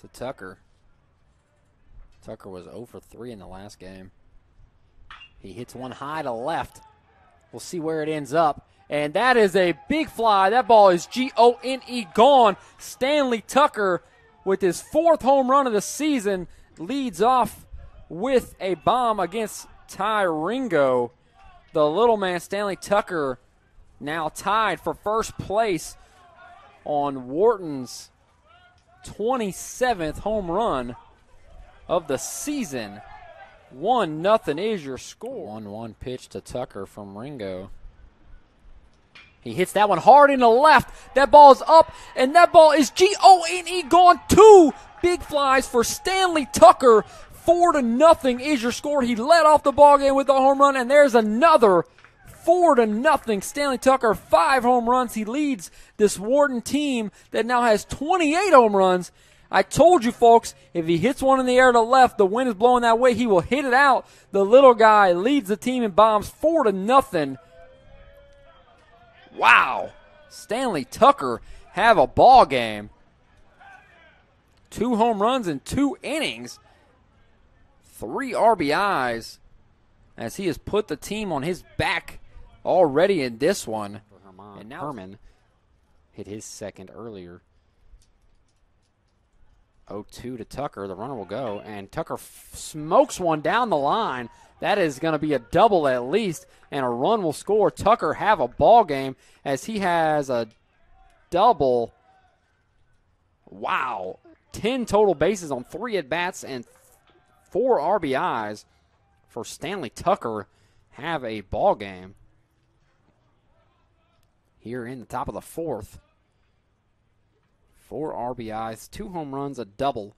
to Tucker. Tucker was 0 for 3 in the last game. He hits one high to left. We'll see where it ends up. And that is a big fly. That ball is G O N E gone. Stanley Tucker, with his fourth home run of the season, leads off with a bomb against Ty Ringo. The little man, Stanley Tucker, now tied for first place on Wharton's 27th home run of the season. One nothing is your score. One one pitch to Tucker from Ringo. He hits that one hard in the left. That ball is up, and that ball is G O N E gone. Two big flies for Stanley Tucker. Four to nothing is your score. He led off the ball game with a home run, and there's another four to nothing. Stanley Tucker five home runs. He leads this Warden team that now has 28 home runs. I told you folks, if he hits one in the air to left, the wind is blowing that way. He will hit it out. The little guy leads the team in bombs four to nothing. Wow. Stanley Tucker have a ball game. Two home runs in two innings. Three RBIs as he has put the team on his back already in this one. Herman, And now- Herman hit his second earlier. 0-2 to Tucker. The runner will go, and Tucker f- smokes one down the line. That is going to be a double at least, and a run will score. Tucker have a ball game as he has a double. Wow, ten total bases on three at bats and four RBIs for Stanley Tucker. Have a ball game here in the top of the fourth. Four RBIs, two home runs, a double